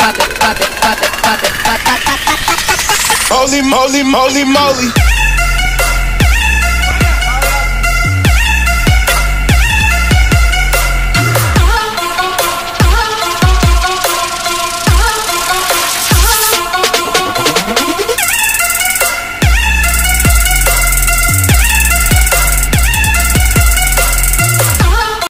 pop it, pop. Holy moly, moly, moly.